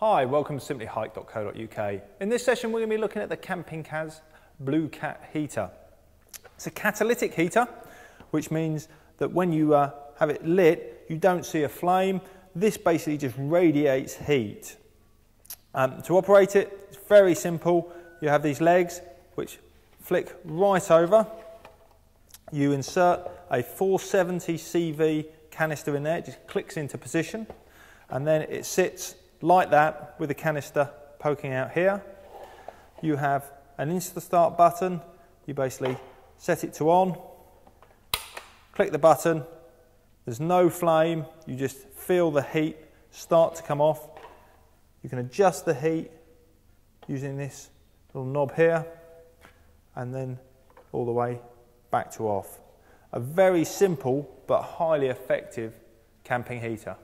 Hi, welcome to simplyhike.co.uk. In this session, we're going to be looking at the Campingaz Blue Cat heater. It's a catalytic heater, which means that when you uh, have it lit, you don't see a flame. This basically just radiates heat. Um, to operate it, it's very simple. You have these legs, which flick right over. You insert a 470 CV canister in there, it just clicks into position, and then it sits like that with a canister poking out here. You have an Insta Start button. You basically set it to on, click the button. There's no flame. You just feel the heat start to come off. You can adjust the heat using this little knob here and then all the way back to off. A very simple but highly effective camping heater.